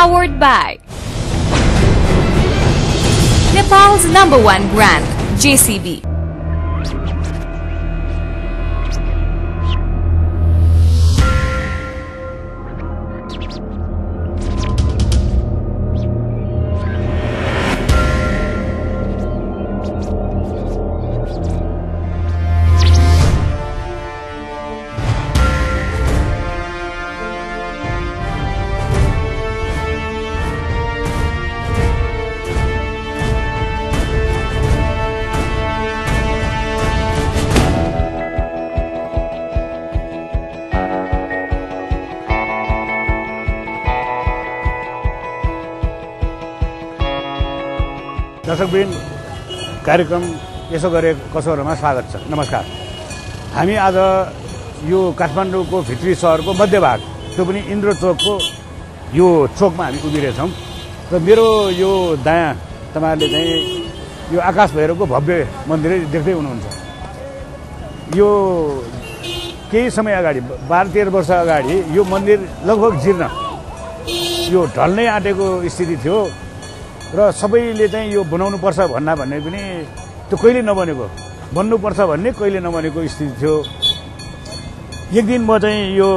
Powered by Nepal's number one brand, JCB. दर्शकवृन्द कार्यक्रम यसो गरे कसोहरूमा स्वागत छ। नमस्कार। हामी आज यो काठमाडौँको भित्री सहरको मध्यभाग त्यो पनि इन्द्र चोकको यो चोकमा हामी उभिरहेछौँ र मेरो यो दायाँ तपाईँहरूले चाहिँ यो आकाश भैरवको भव्य मन्दिरै देख्दै हुनुहुन्छ। यो केही समय अगाडि बाह्र तेह्र वर्ष अगाडि यो मन्दिर लगभग जीर्ण। यो ढल्नै आँटेको स्थिति थियो। र सबैले चाहिँ यो बनाउनु पर्छ भन्दा भन्ने पनि त्यो कहिले नबनेको? बन्नुपर्छ भन्ने कहिले नबनेको स्थिति थियो। एक दिन म चाहिँ यो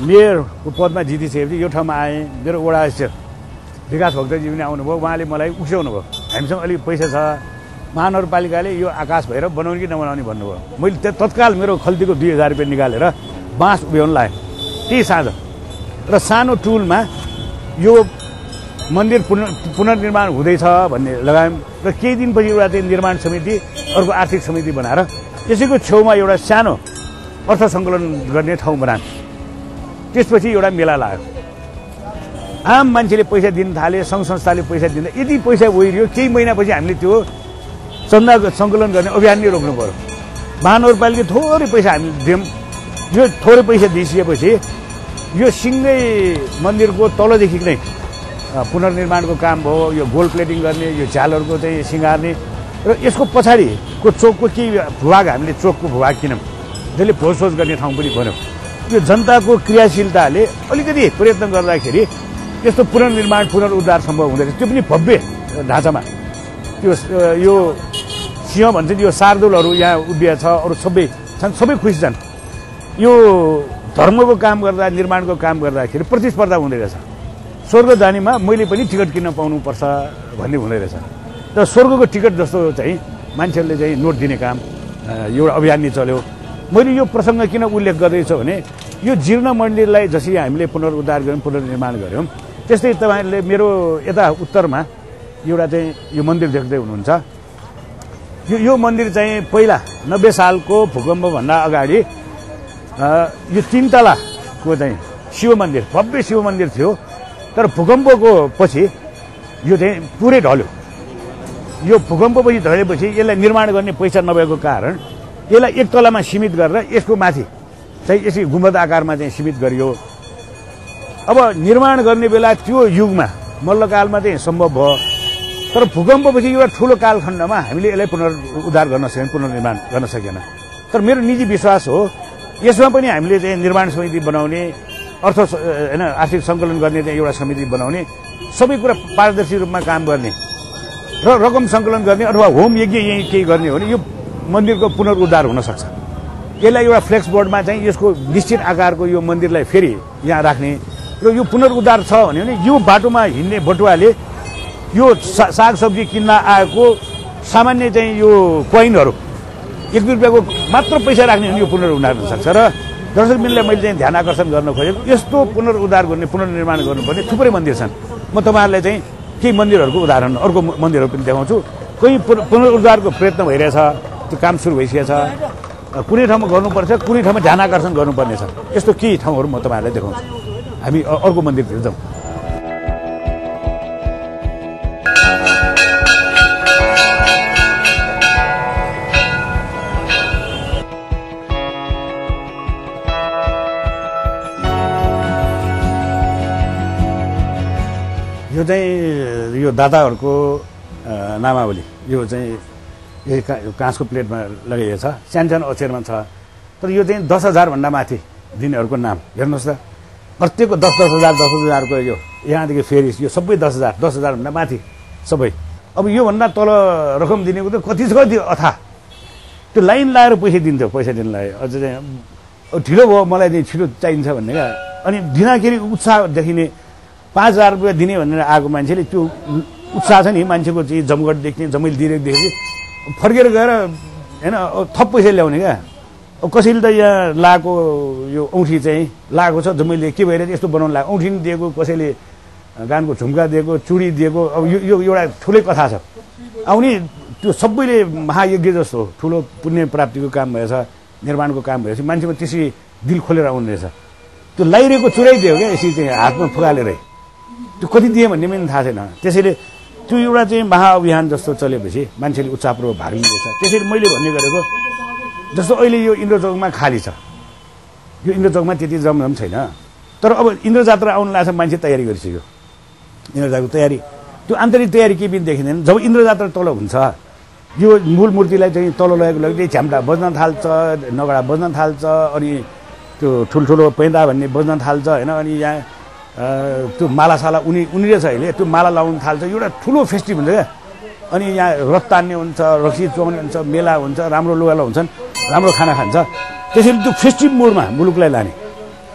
मेयरको पदमा जितिसकेपछि यो ठाउँमा आएँ। मेरो वडा अध्यक्ष विकास भक्तजी पनि आउनुभयो। उहाँले मलाई उक्स्याउनु भयो। हामीसँग अलिक पैसा छ। महानगरपालिकाले यो आकाश भएर बनाउने कि नबनाउने भन्नुभयो। मैले त्यो तत्काल मेरो खल्तीको दुई हजार रुपियाँ निकालेर बाँस उभ्याउनु लगाएँ त्यही साँझ। र सानो टुलमा यो मन्दिर पुनः पुनर्निर्माण हुँदैछ भन्ने लगायौँ र केही दिनपछि एउटा चाहिँ निर्माण समिति अर्को आर्थिक समिति बनाएर यसैको छेउमा एउटा सानो अर्थ सङ्कलन गर्ने ठाउँ बनायौँ। त्यसपछि एउटा मेला लाग्यो। आम मान्छेले पैसा दिन थाले सङ्घ संस्थाले पैसा दिँदा यदि पैसा ओहिरियो केही महिनापछि हामीले त्यो चन्दा सङ्कलन गर्ने अभियान नै रोक्नु पऱ्यो महानगरपालिका थोरै पैसा हामीले दियौँ। यो थोरै पैसा दिइसकेपछि यो सिङ्गै मन्दिरको तलदेखि नै पुनर्निर्माणको काम भयो यो गोल्ड प्लेटिङ गर्ने यो झालहरूको चाहिँ सिँगार्ने। र यसको पछाडिको चोकको केही भूभाग हामीले चोकको भूभाग किनौँ? जसले भोजसोज गर्ने ठाउँ पनि बन्यो। यो जनताको क्रियाशीलताले अलिकति प्रयत्न गर्दाखेरि यस्तो पुनर्निर्माण पुनरुद्धार सम्भव हुँदैछ। त्यो पनि भव्य ढाँचामा। त्यो यो सिंह भन्छ यो शार्दुलहरू यहाँ उभिया छ अरू सबै छन् सबै खुसी छन्। यो धर्मको काम गर्दा निर्माणको काम गर्दाखेरि प्रतिस्पर्धा हुँदै रहेछ स्वर्ग जानेमा मैले पनि टिकट किन्न पाउनुपर्छ भन्ने हुँदै रहेछ। तर स्वर्गको टिकट जस्तो चाहिँ मान्छेहरूले चाहिँ नोट दिने काम एउटा अभियान नै चल्यो। मैले यो प्रसङ्ग किन उल्लेख गर्दैछु भने यो जीर्ण मन्दिरलाई जसरी हामीले पुनरुद्धार गऱ्यौँ पुनर्निर्माण गऱ्यौँ त्यस्तै तपाईँहरूले मेरो यता उत्तरमा एउटा चाहिँ यो मन्दिर देख्दै हुनुहुन्छ। यो यो मन्दिर चाहिँ पहिला नब्बे सालको भूकम्पभन्दा अगाडि यो तिन तलाको चाहिँ शिव मन्दिर भव्य शिव मन्दिर थियो। तर भूकम्पको पछि यो चाहिँ पुरै ढल्यो। यो भूकम्पपछि ढलेपछि यसलाई निर्माण गर्ने पैसा नभएको कारण यसलाई एक तलामा सीमित गरेर यसको माथि चाहिँ यसरी गुम्बद आकारमा चाहिँ सीमित गरियो। अब निर्माण गर्ने बेला त्यो युगमा मल्लकालमा चाहिँ सम्भव भयो। तर भूकम्पपछि एउटा ठुलो कालखण्डमा हामीले यसलाई पुनरुद्धार गर्न सकेन पुनर्निर्माण गर्न सकेन। तर मेरो निजी विश्वास हो यसमा पनि हामीले चाहिँ निर्माण समिति बनाउने अर्थ होइन आर्थिक सङ्कलन गर्ने चाहिँ एउटा समिति बनाउने सबै कुरा पारदर्शी रूपमा काम गर्ने र रकम सङ्कलन गर्ने अथवा होम यज्ञ यहीँ केही गर्ने हो भने यो मन्दिरको पुनरुद्धार हुनसक्छ यसलाई एउटा फ्लेक्स बोर्डमा चाहिँ यसको निश्चित आकारको यो मन्दिरलाई फेरि यहाँ राख्ने र यो पुनरुद्धार छ भने यो बाटोमा हिँड्ने बटुवाले यो सा सागसब्जी किन्न आएको सामान्य चाहिँ यो कोइनहरू एक दुई रुपियाँको मात्र पैसा राख्ने भने यो पुनरुद्धार हुनसक्छ र दर्शक मिललाई मैले चाहिँ ध्यान आकर्षण गर्न खोजेको यस्तो पुनरुद्धार गर्ने पुनर्निर्माण गर्नुपर्ने थुप्रै मन्दिर छन्। म तपाईँहरूलाई चाहिँ केही मन्दिरहरूको उदाहरण अर्को मन्दिरहरू पनि देखाउँछु। कोही पुनरुद्धारको प्रयत्न भइरहेछ त्यो काम सुरु भइसकेको छ कुनै ठाउँमा गर्नुपर्छ कुनै ठाउँमा ध्यान आकर्षण गर्नुपर्ने छ यस्तो केही ठाउँहरू म तपाईँहरूलाई देखाउँछु। हामी अर्को मन्दिरतिर जाउँ। यो चाहिँ यो दाताहरूको नामावली। यो चाहिँ यही काँसको प्लेटमा लगाइएको छ। सानो सानो अक्षरमा छ। तर यो चाहिँ दस हजारभन्दा माथि दिनेहरूको नाम। हेर्नुहोस् त। प्रत्येकको दस दस हजार दस हजारको यो यहाँदेखि फेरि यो सबै दस हजार दस हजारभन्दा माथि सबै। अब योभन्दा तल रकम दिनेको त कति छ कति अथा। त्यो लाइन लाएर पैसा दिन्थ्यो पैसा दिनलाई अझ चाहिँ ढिलो भयो मलाई चाहिँ छिटो चाहिन्छ भन्ने क्या। अनि दिँदाखेरि उत्साह देखिने पाँच हजार रुपियाँ दिने भनेर आएको मान्छेले त्यो उत्साह छ नि मान्छेको चाहिँ जमघट देख्ने जमैल दिइरहेको देखेपछि फर्केर गएर होइन थप पैसा ल्याउने क्या। अब कसैले त यहाँ लाएको यो औँठी चाहिँ लाएको छ जमैले के भएर यस्तो बनाउनु लाग्यो औँठी पनि दिएको कसैले कानको झुम्का दिएको चुडी दिएको अब यो यो एउटा ठुलै कथा छ। आउने त्यो सबैले महायज्ञ जस्तो ठुलो पुण्य प्राप्तिको काम भएछ निर्माणको काम भएपछि मान्छेमा त्यसरी दिल खोलेर आउने रहेछ। त्यो लाइरहेको चुराइदियो क्या यसरी चाहिँ हातमा फुगालेरै त्यो कति दिएँ भन्ने पनि थाहा छैन। त्यसैले त्यो एउटा चाहिँ महाअभियान जस्तो चलेपछि मान्छेले उत्साहपूर्वक भाग लिँदैछ त्यसरी मैले भन्ने गरेको जस्तो अहिले यो इन्द्रचोकमा खाली छ यो इन्द्रचोकमा त्यति जमझम छैन। तर अब इन्द्र जात्रा आउनु लाग्छ मान्छे तयारी गरिसक्यो। इन्द्र तयारी त्यो आन्तरिक तयारी केही पनि देखिँदैन। जब इन्द्र जात्रा तल हुन्छ यो मूल मूर्तिलाई चाहिँ तल लगेको लगेको झ्याम्टा बज्न थाल्छ नगडा बज्न थाल्छ अनि त्यो ठुल्ठुलो पैदा भन्ने बज्न थाल्छ होइन अनि यहाँ त्यो मालासाला उनी उनीरहेछ अहिले त्यो माला लाउनु थाल्छ एउटा ठुलो फेस्टिभ हुन्छ क्या। अनि यहाँ रथ तान्ने हुन्छ रक्सी चुहाउने हुन्छ मेला हुन्छ राम्रो लुगा हुन्छन् राम्रो खाना खान्छ। त्यसरी त्यो फेस्टिभ मोडमा मुलुकलाई लाने।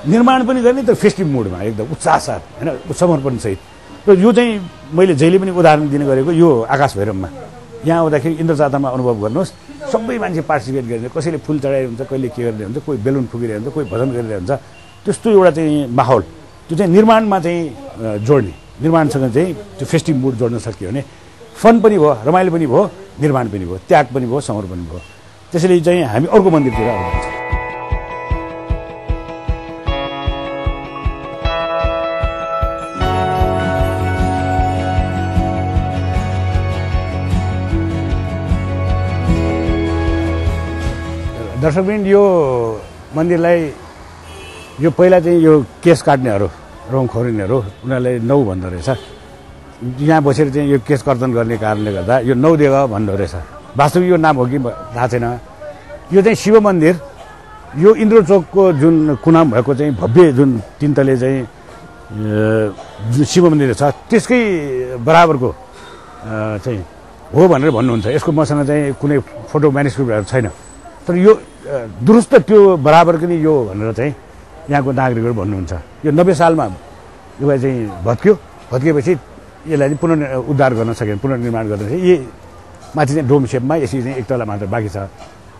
निर्माण पनि गर्ने तर फेस्टिभ मोडमा एकदम उत्साह साथ होइन समर्पणसहित र यो चाहिँ मैले जहिले पनि उदाहरण दिने गरेको यो आकाश भैरवमा। यहाँ आउँदाखेरि इन्द्र जात्रामा अनुभव गर्नुहोस्। सबै मान्छे पार्टिसिपेट गर्ने कसैले फुल हुन्छ कहिले के गरिरहेको हुन्छ कोही बेलुन फुकिरहेको हुन्छ कोही भजन गरिरहेको हुन्छ त्यस्तो एउटा चाहिँ माहौल। त्यो चाहिँ निर्माणमा चाहिँ जोड्ने निर्माणसँग चाहिँ त्यो फेस्टिभ मुड जोड्न सक्यो भने फन पनि भयो रमाइलो पनि भयो निर्माण पनि भयो त्याग पनि भयो समर्पण पनि भयो। त्यसैले चाहिँ हामी अर्को मन्दिरतिर आउनुहुन्छ दर्शकबिन यो मन्दिरलाई यो पहिला चाहिँ यो केस काट्नेहरू रौँ खोरिनेहरू उनीहरूलाई नौ भन्दो रहेछ। यहाँ बसेर चाहिँ यो केस कर्तन गर्ने कारणले गर्दा यो नौ देव भन्दो रहेछ। वास्तविक यो नाम हो कि थाहा छैन। यो चाहिँ शिव मन्दिर यो इन्द्रचोकको जुन कुनाम भएको चाहिँ भव्य जुन तिन तले चाहिँ शिव मन्दिर छ त्यसकै बराबरको चाहिँ हो भनेर भन्नुहुन्छ। यसको मसँग चाहिँ कुनै फोटो म्यानेस्क्रिप्टहरू छैन। तर यो दुरुस्त त्यो बराबरको नि यो भनेर चाहिँ यहाँको नागरिकहरू भन्नुहुन्छ। यो नब्बे सालमा यो चाहिँ भत्कियो। भत्किएपछि यसलाई चाहिँ पुनः उद्धार गर्न सकेन पुनर्निर्माण गर्न सके यी माथि चाहिँ डोम सेपमा यसरी चाहिँ एक तला मात्र बाँकी छ।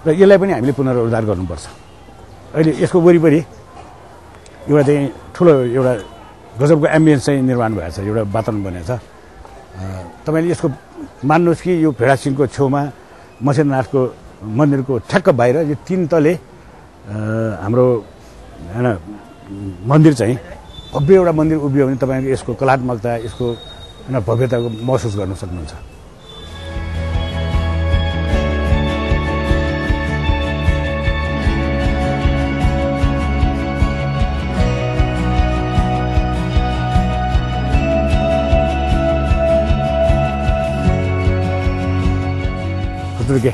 र यसलाई पनि हामीले पुनरुद्धार गर्नुपर्छ। अहिले यसको वरिपरि एउटा चाहिँ ठुलो एउटा गजबको एम्बियन्स चाहिँ निर्माण भएको छ एउटा वातावरण बनेको छ। तपाईँले यसको मान्नुहोस् कि यो भेडासिङको छेउमा मसेन्द्रनाथको मन्दिरको ठ्याक्क बाहिर यो तिन तले हाम्रो होइन मन्दिर चाहिँ भव्य एउटा मन्दिर उभियो भने तपाईँको यसको कलात्मकता यसको होइन भव्यताको महसुस गर्न सक्नुहुन्छ। खुत्रुके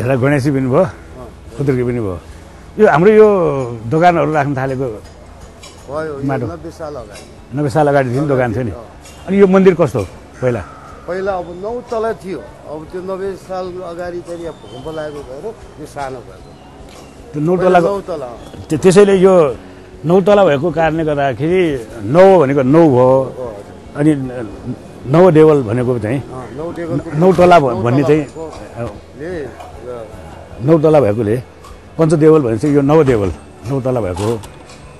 यसलाई गणेशी खुत्रुके पनि भयो? यो हाम्रो यो दोकानहरू राख्न थालेको माटो। नब्बे साल अगाडि। साल अगाडिदेखि दोकान थियो नि। अनि यो मन्दिर कस्तो हो पहिला? पहिला अब नौ तला थियो। अब त्यो नब्बे साल अगाडि चाहिँ यहाँ भूकम्प लागेको भएर यो सानो भएको। त्यो नौ तलाको नौ त्यसैले यो नौ तला भएको कारणले गर्दाखेरि नौ भनेको नौ भयो। अनि नौ देवल भनेको चाहिँ नौ नौ तला नौ भन्ने चाहिँ नौ तला भएकोले पञ्चदेवल भने चाहिँ यो नौ देवल नौ तला भएको हो।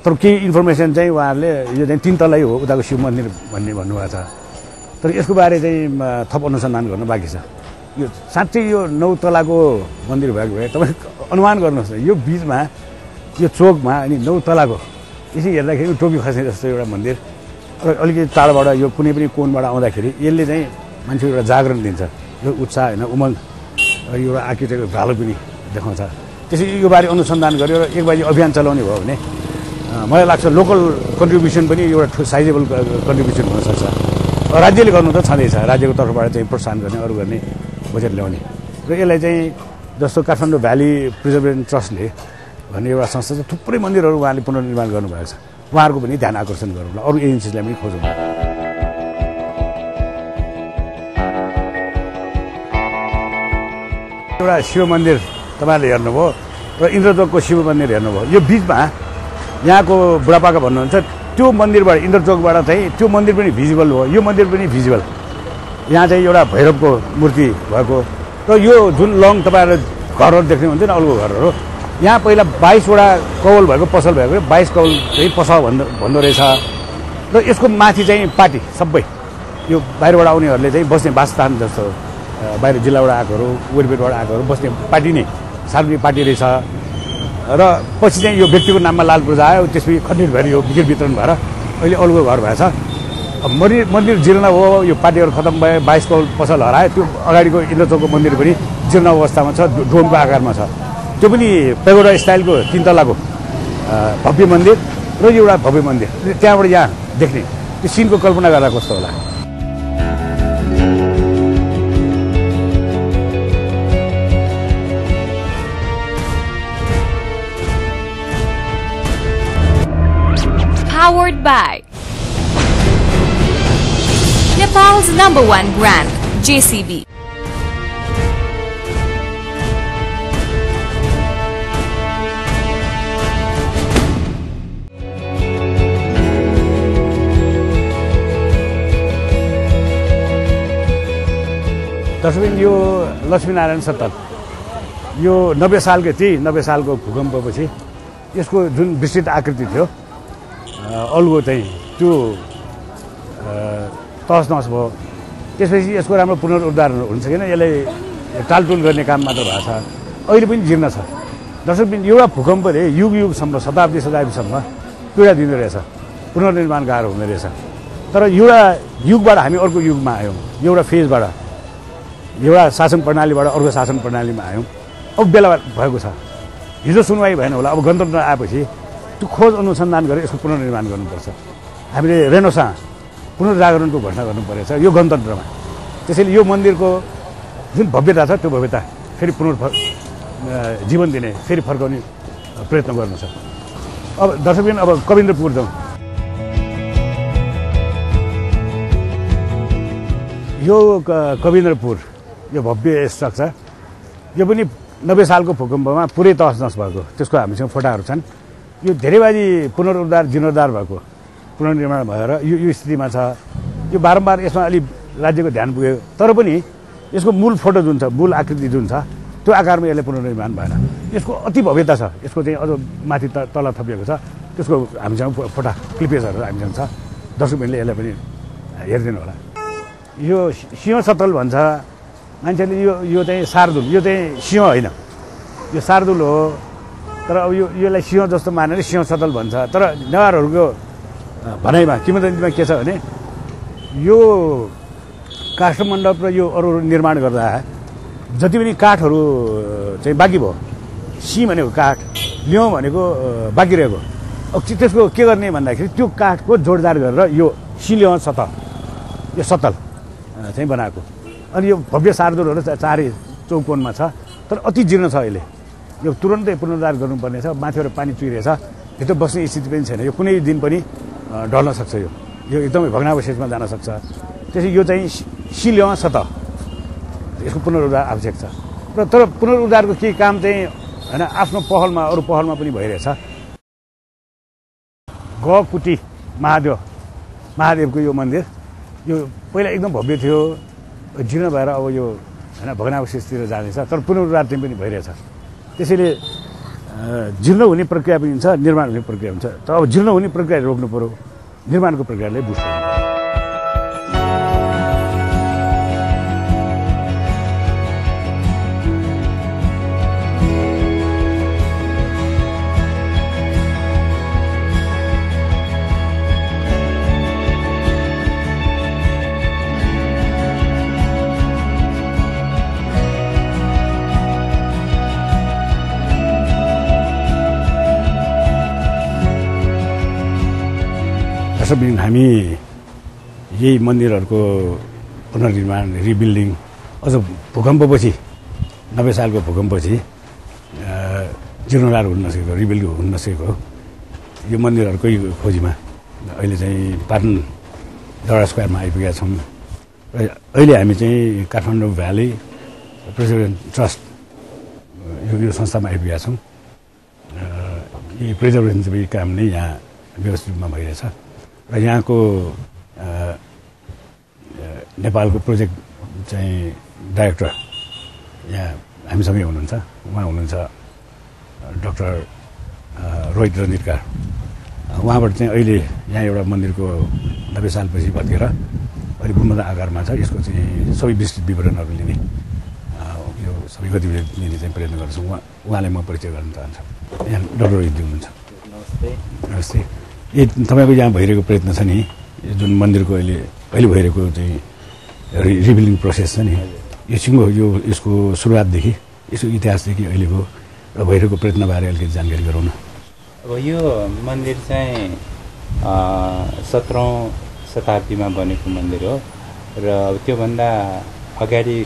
तर केही इन्फर्मेसन चाहिँ उहाँहरूले यो चाहिँ तिन तलै हो उताको शिव मन्दिर भन्ने भन्नुभएको छ। तर यसको बारे चाहिँ थप अनुसन्धान गर्न बाँकी छ। यो साँच्चै यो नौ तलाको मन्दिर भएको भए तपाईँ अनुमान गर्नुहोस् यो बिचमा यो चोकमा अनि नौ तलाको यसरी हेर्दाखेरि टोपी खस्ने जस्तो एउटा मन्दिर र अलिकति टाढोबाट यो कुनै पनि कोणबाट आउँदाखेरि यसले चाहिँ मान्छेको एउटा जागरण दिन्छ। यो उत्साह होइन उमङ्ग र एउटा आर्किटेक्ट भालो पनि। देखाउँछ। त्यसरी यो बारे अनुसन्धान गर्यो र एक बाजी अभियान चलाउने भयो भने मलाई लाग्छ लोकल कन्ट्रिब्युसन पनि एउटा साइजेबल कन्ट्रिब्युसन हुनसक्छ राज्यले गर्नु त छँदैछ राज्यको तर्फबाट चाहिँ प्रोत्साहन गर्ने अरू गर्ने बजेट ल्याउने। र यसलाई चाहिँ जस्तो काठमाडौँ भ्याली प्रिजर्भेसन ट्रस्टले भन्ने एउटा संस्था छ थुप्रै मन्दिरहरू उहाँले पुनर्निर्माण गर्नुभएको छ। उहाँहरूको पनि ध्यान आकर्षण गरौँला अरू एजेन्सीलाई पनि खोजौँ। एउटा शिव मन्दिर तपाईँहरूले हेर्नुभयो र इन्द्रचोकको शिव मन्दिर हेर्नुभयो। यो बिचमा यहाँको बुढापाका भन्नुहुन्छ त्यो मन्दिरबाट इन्द्रचोकबाट चाहिँ त्यो मन्दिर पनि भिजिबल हो यो मन्दिर पनि भिजिबल यहाँ चाहिँ एउटा भैरवको मूर्ति भएको। र यो जुन लङ तपाईँहरूले घरहरू देख्ने हुन्छ नि अरूको घरहरू यहाँ पहिला बाइसवटा कौल भएको पसल भएको बाइस कौल चाहिँ पसल भन्दो भन्दो रहेछ। र यसको माथि चाहिँ पार्टी सबै। यो बाहिरबाट आउनेहरूले चाहिँ बस्ने वासस्थान जस्तो बाहिर जिल्लाबाट आएकोहरू वेरपेटबाट आएकोहरू बस्ने पार्टी नै। सार्वजनिक पार्टी रहेछ। र पछि चाहिँ यो व्यक्तिको नाममा लाल पूजा आयो त्यसपछि खण्डित भएर यो विकेट वितरण भएर अहिले अरूको घर भएछ। मन्दिर मन्दिर जीर्ण हो यो पार्टीहरू खतम भए बाइस कौल पसल हरायो त्यो अगाडिको इन्द्रचोकको मन्दिर पनि जीर्ण अवस्थामा छ डोमको आकारमा छ। त्यो पनि पेगोडा स्टाइलको तिन तलाको भव्य मन्दिर र एउटा भव्य मन्दिर। त्यहाँबाट यहाँ देख्ने। त्यो सिनको कल्पना गर्दा कस्तो होला? Powered by Nepal's number one brand, JCB. दर्शकबिन यो लक्ष्मीनारायण सत्तल यो नब्बे सालको त्यही नब्बे सालको भूकम्पपछि यसको जुन विस्तृत आकृति थियो अल्गो चाहिँ त्यो तहस नहस भयो। त्यसपछि यसको राम्रो पुनरुद्धार हुन सकेन यसलाई टालटुल गर्ने काम मात्र भएको छ। अहिले पनि जीर्ण छ। दर्शकबिन एउटा भूकम्पले युग युगसम्म शताब्दी शताब्दीसम्म पीडा दिँदो रहेछ। पुनर्निर्माण गाह्रो हुँदो रहेछ। तर एउटा युगबाट हामी अर्को युगमा आयौँ। एउटा फेजबाट एउटा शासन प्रणालीबाट अर्को शासन प्रणालीमा आयौँ। अब बेला भएको छ। हिजो सुनवाई भएन होला। अब गणतन्त्र आएपछि त्यो खोज अनुसन्धान गरेर यसको पुनर्निर्माण गर्नुपर्छ। हामीले रेनोसा पुनर्जागरणको घोषणा गर्नु परेछ यो गणतन्त्रमा। त्यसैले यो मन्दिरको जुन भव्यता छ त्यो भव्यता फेरि पुनर् जीवन दिने फेरि फर्काउने प्रयत्न गर्नु छ। अब दर्शकबिन अब कविन्द्रपुर जाउँ यो कविन्द्रपुर यो भव्य स्ट्रक्चर यो पनि नब्बे सालको भूकम्पमा पुरै तहस नहस भएको त्यसको हामीसँग फोटाहरू छन्। यो धेरैबाजी पुनरुद्धार जीर्णोद्धार भएको पुनर्निर्माण भएर यो यो स्थितिमा छ। यो बारम्बार यसमा अलिक राज्यको ध्यान पुग्यो। तर पनि यसको मूल फोटो जुन छ मूल आकृति जुन छ त्यो आकारमा यसले पुनर्निर्माण भएन। यसको अति भव्यता छ। यसको चाहिँ अझ माथि त तल थपिएको छ। त्यसको हामीसँग फोटा क्लिपेजहरू हामीसँग छ। दर्शकहरूले यसलाई पनि हेरिदिनु होला यो सिंह सतल भन्छ। मान्छेले यो यो चाहिँ शार्दुल। यो चाहिँ सिंह होइन। यो शार्दुल हो। तर अब यो यसलाई सिंह जस्तो मानेर सिंह सतल भन्छ। तर नेवारहरूको भनाइमा किंवदन्तीमा के छ भने यो काष्ठमण्डप र यो अरू निर्माण गर्दा जति पनि काठहरू चाहिँ बाँकी भयो सी भनेको काठ लिउँ भनेको बाँकी रहेको। अब त्यसको के गर्ने भन्दाखेरि त्यो काठको जोडदार गरेर यो सिलियो सतह यो सतल चाहिँ बनाएको। अनि यो भव्य शार्दुलहरू चा- चारै चौकोनमा छ तर अति जीर्ण छ अहिले। यो तुरन्तै पुनरुद्धार गर्नुपर्ने छ माथिबाट पानी चुहिरहेछ। भित्र बस्ने स्थिति पनि छैन। यो कुनै दिन पनि ढल्न सक्छ यो। यो एकदमै भग्नावशेषमा जान सक्छ। त्यसै यो चाहिँ सिलियो सतह यसको पुनरुद्धार आवश्यक छ। र तर पुनरुद्धारको केही काम चाहिँ होइन आफ्नो पहलमा अरू पहलमा पनि भइरहेछ। गकुटी महादेव महादेवको यो मन्दिर यो पहिला एकदम भव्य थियो। जीर्ण भएर अब यो होइन भग्नावशेषतिर जाँदैछ। तर पुनरुद्धार चाहिँ पनि भइरहेछ। त्यसैले जीर्ण हुने प्रक्रिया पनि हुन्छ निर्माण हुने प्रक्रिया हुन्छ। तर अब जीर्ण हुने प्रक्रिया रोक्नु पऱ्यो निर्माणको प्रक्रियालाई बुझ्नु दर्शकबिन हामी यही मन्दिरहरूको पुनर्निर्माण रिबिल्डिङ अझ भूकम्पपछि नब्बे सालको भूकम्पपछि जीर्णोद्धार हुन नसकेको रिबिल्ड हुन नसकेको यो मन्दिरहरूकै खोजीमा अहिले चाहिँ पाटन दौडा स्क्वायरमा आइपुगेका छौँ। र अहिले हामी चाहिँ काठमाडौँ भ्याली प्रेसिडेन्ट ट्रस्ट यो संस्थामा आइपुगेका छौँ। यी प्रिजर्भेसन चाहिँ काम नै यहाँ व्यवस्थित रूपमा भइरहेछ। र यहाँको नेपालको प्रोजेक्ट चाहिँ डाइरेक्टर यहाँ हामीसँगै हुनुहुन्छ उहाँ हुनुहुन्छ डक्टर रोहित रन्जितकार उहाँबाट चाहिँ अहिले यहाँ एउटा मन्दिरको नब्बे सालपछि भत्किएर अहिले गुम्बद आकारमा छ यसको चाहिँ सबै विस्तृत विवरणहरू लिने यो सबै गतिविधि लिने चाहिँ प्रयत्न गर्छौँ उहाँ उहाँलाई म परिचय गर्न चाहन्छु। यहाँ डक्टर रोहितजी हुनुहुन्छ। नमस्ते। नमस्ते। तपाईँको यहाँ भइरहेको प्रयत्न छ नि जुन मन्दिरको अहिले अहिले भइरहेको चाहिँ रि रिबिल्डिङ प्रोसेस छ नि यो सिङ्गो यो यसको सुरुवातदेखि यसको इतिहासदेखि अहिलेको भइरहेको प्रयत्नबारे अलिकति जानकारी गराउन अब यो मन्दिर चाहिँ सत्रौँ शताब्दीमा बनेको मन्दिर हो र त्योभन्दा अगाडि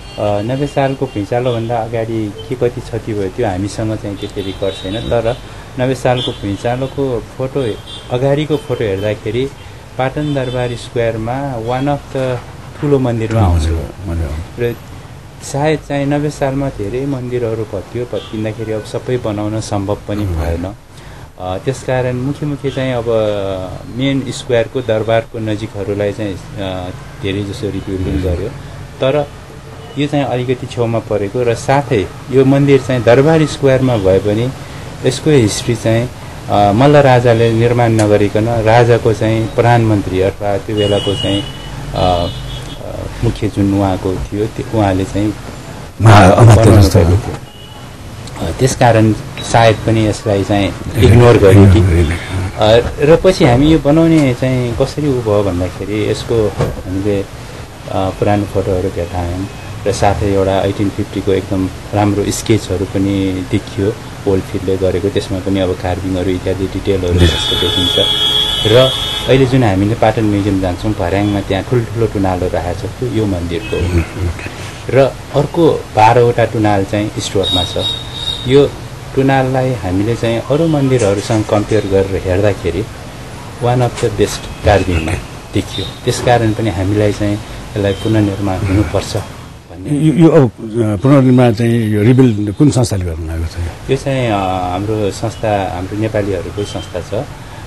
नब्बे सालको भुइँचालोभन्दा अगाडि के कति क्षति भयो त्यो हामीसँग चाहिँ त्यति रेकर्ड छैन तर नब्बे सालको भुइँचालोको फोटो अगाडिको फोटो हेर्दाखेरि पाटन दरबार स्क्वायरमा वान अफ द ठुलो मन्दिरमा आउँछ। र सायद चाहिँ नब्बे सालमा धेरै मन्दिरहरू भत्कियो भत्किँदाखेरि अब सबै बनाउन सम्भव पनि भएन। त्यसकारण मुख्य मुख्य चाहिँ अब मेन स्क्वायरको दरबारको नजिकहरूलाई चाहिँ धेरै जसो रिबिल्डिङ गर्यो। तर यो चाहिँ अलिकति छेउमा परेको र साथै यो मन्दिर चाहिँ दरबार स्क्वायरमा भए पनि यसको हिस्ट्री चाहिँ मल्ल राजाले निर्माण नगरिकन राजाको चाहिँ प्रधानमन्त्री अथवा त्यो बेलाको चाहिँ मुख्य जुन उहाँको थियो त्यो उहाँले चाहिँ अ, त्यसकारण सायद पनि यसलाई चाहिँ इग्नोर गर्यो कि र पछि हामी यो बनाउने चाहिँ कसरी उ भयो भन्दाखेरि यसको हामीले पुरानो फोटोहरू भेटायौँ। र साथै एउटा एटिन फिफ्टीको एकदम राम्रो स्केचहरू पनि देखियो। ओल्डफिल्डले गरेको त्यसमा पनि अब कार्भिङहरू इत्यादि डिटेलहरू जस्तो देखिन्छ। र अहिले जुन हामीले पाटन म्युजियम जान्छौँ भर्याङमा त्यहाँ ठुल्ठुलो टुनालो राखेको छ त्यो यो मन्दिरको हो। र अर्को बाह्रवटा टुनाल चाहिँ स्टोरमा छ। यो टुनाललाई हामीले चाहिँ अरू मन्दिरहरूसँग कम्पेयर गरेर हेर्दाखेरि वान अफ द बेस्ट कार्भिङमा देखियो। त्यसकारण पनि हामीलाई चाहिँ यसलाई पुनर्निर्माण हुनुपर्छ। यो अब पुनर्निर्माण चाहिँ यो रिबिल्ड कुन संस्थाले गर्नु भएको छ? यो? चाहिँ हाम्रो संस्था हाम्रो नेपालीहरूकै संस्था छ।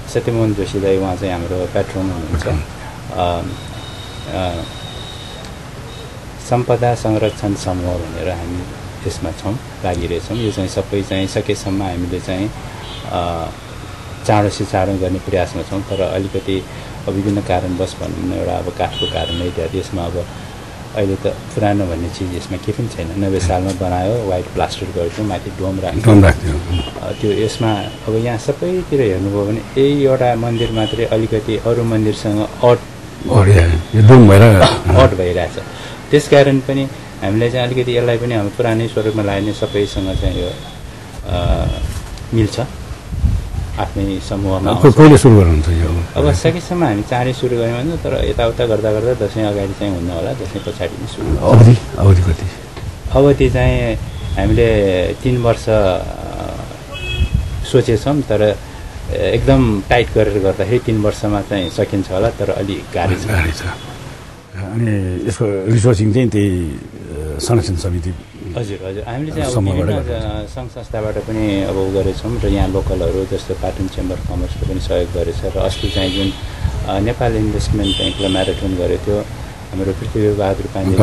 सत्यमोहन जोशी दाई उहाँ चाहिँ हाम्रो प्याट्रोन हुनुहुन्छ। सम्पदा संरक्षण समूह भनेर हामी यसमा छौँ लागिरहेछौँ। यो चाहिँ सबै चाहिँ सकेसम्म हामीले चाहिँ चाँडो से चाँडो गर्ने प्रयासमा छौँ। तर अलिकति अब विभिन्न कारणवश भनौँ न एउटा अब काठको कारण इत्यादि यसमा अब अहिले त पुरानो भन्ने चिज यसमा केही पनि छैन। नब्बे सालमा बनायो वाइट प्लास्टर गर्थ्यो माथि डोम राख्थ्यो। त्यो यसमा अब यहाँ सबैतिर हेर्नुभयो भने यही एउटा मन्दिर मात्रै अलिकति अरू मन्दिरसँग अट अट भइरहेछ। त्यसकारण पनि हामीले चाहिँ अलिकति यसलाई पनि हाम्रो पुरानै स्वरूपमा लाग्ने सबैसँग चाहिँ यो मिल्छ। आफ्नै समूहमा। कहिले सुरु गर्नुहुन्छ यो अब सकेसम्म हामी चाँडै सुरु गऱ्यौँ भने तर यताउता गर्दा गर्दा दसैँ अगाडि चाहिँ हुन्न होला दसैँ पछाडि नै सुरु हुन्छ। अवधि अवधि कति अवधि चाहिँ हामीले तिन वर्ष सोचेछौँ तर एकदम टाइट गरेर गर्दाखेरि तिन वर्षमा चाहिँ सकिन्छ होला तर अलिक गाह्रो छ गाडी छ अनि यसको रिसोर्सिङ चाहिँ त्यही संरक्षण समिति हजुर हजुर। हामीले चाहिँ अब विभिन्न सङ्घ संस्थाबाट पनि अब उ गरेछौँ र यहाँ लोकलहरू जस्तो पाटन चेम्बर अफ कमर्सले पनि सहयोग गरेछ र अस्ति चाहिँ जुन नेपाल इन्भेस्टमेन्ट ब्याङ्कले म्याराथन गरेको थियो हाम्रो पृथ्वी बहादुर पाण्डे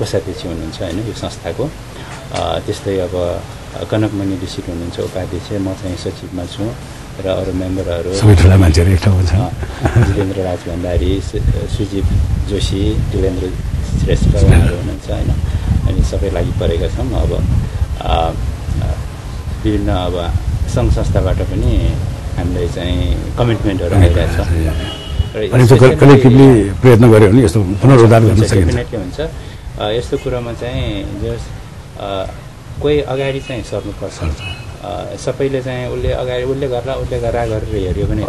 कोषाध्यक्ष हुनुहुन्छ होइन यो संस्थाको। त्यस्तै अब कनकमणि ऋषि हुनुहुन्छ उपाध्यक्ष म चाहिँ सचिवमा छु र अरू मेम्बरहरू सबै ठुला मान्छेहरू एक ठाउँमा छ जितेन्द्र राज भण्डारी सुजीव जोशी दिलेन्द्र श्रेष्ठ उहाँहरू हुनुहुन्छ होइन। अनि सबै लागि परेका छौँ। अब विभिन्न अब सङ्घ संस्थाबाट पनि हामीलाई चाहिँ कमिटमेन्टहरू त्यो especially- कलेक्टिभली प्रयत्न गऱ्यो भने यस्तो पुनरुद्धार गर्न हुन्छ, सकिन्छ। हुन्छ। यस्तो कुरोमा चाहिँ जस कोही अगाडि चाहिँ सर्नुपर्छ। सबैले चाहिँ उसले अगाडि उसले गर्ला उसले गर्ला गरेर हेऱ्यो भने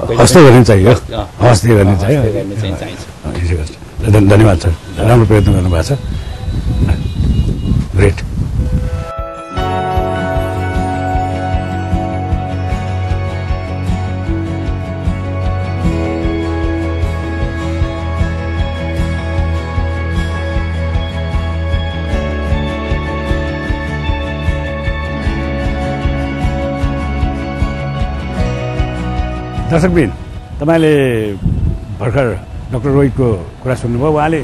चाहिन्छ। धन्यवाद सर। राम्रो प्रयत्न गर्नुभएको छ। दर्शक दर्शकबिन तपाईँले भर्खर डक्टर रोहितको कुरा सुन्नुभयो उहाँले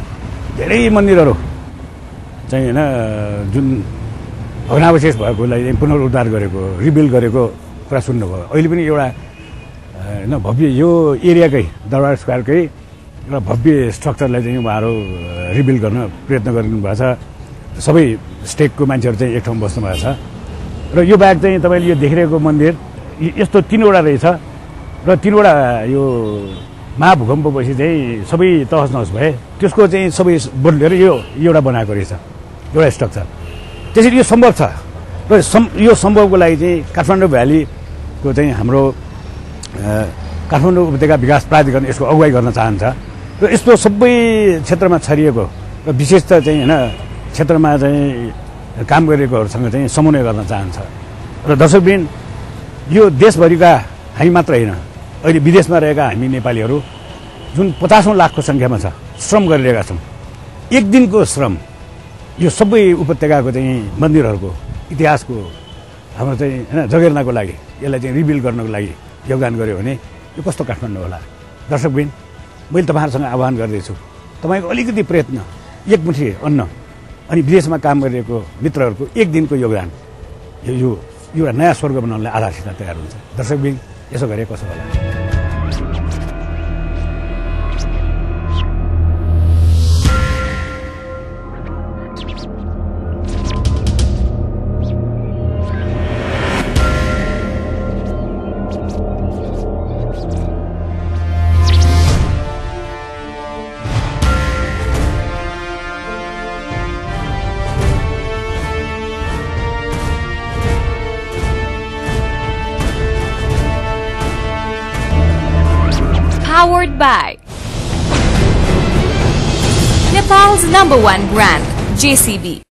धेरै मन्दिरहरू चाहिँ होइन जुन भग्नावशेष भएकोलाई पुनरुद्धार गरेको रिबिल्ड गरेको कुरा सुन्नुभयो। अहिले पनि एउटा होइन भव्य यो एरियाकै दरबार स्क्वायरकै एउटा भव्य स्ट्रक्चरलाई चाहिँ उहाँहरू रिबिल्ड गर्न प्रयत्न गरिदिनु भएको छ। सबै स्टेटको मान्छेहरू चाहिँ एक ठाउँमा बस्नु भएको छ। र यो बाहेक चाहिँ तपाईँले यो देखिरहेको मन्दिर यस्तो तिनवटा रहेछ। र तिनवटा यो महाभूकम्पपछि चाहिँ सबै तहस नहस भए त्यसको चाहिँ सबै बदलेर यो एउटा बनाएको रहेछ। एउटा स्ट्रक्चर त्यसरी यो सम्भव छ। र सम् यो सम्भवको लागि चाहिँ काठमाडौँ भ्यालीको चाहिँ हाम्रो काठमाडौँ उपत्यका विकास प्राधिकरण यसको अगुवाई गर्न चाहन्छ। र यस्तो सबै क्षेत्रमा छरिएको र विशेष त चाहिँ होइन क्षेत्रमा चाहिँ काम गरेकोहरूसँग चाहिँ समन्वय गर्न चाहन्छ। र दर्शकबिन यो देशभरिका हामी मात्र होइन अहिले विदेशमा रहेका हामी नेपालीहरू जुन पचासौँ लाखको सङ्ख्यामा छ श्रम गरिरहेका छौँ। एक दिनको श्रम यो सबै उपत्यकाको चाहिँ मन्दिरहरूको इतिहासको हाम्रो चाहिँ होइन जगेर्नाको लागि यसलाई चाहिँ रिबिल्ड गर्नको लागि योगदान गर्यो भने यो कस्तो काठमाडौँ होला? दर्शकबिन मैले तपाईँहरूसँग आह्वान गर्दैछु। तपाईँको अलिकति प्रयत्न एकमुठी अन्न अनि विदेशमा काम गरिरहेको मित्रहरूको एक दिनको योगदान यो यो एउटा नयाँ स्वर्ग बनाउनलाई आधारसित तयार हुन्छ। दर्शकबिन यसो गरे कसो होला? By Nepal's number one brand, JCB.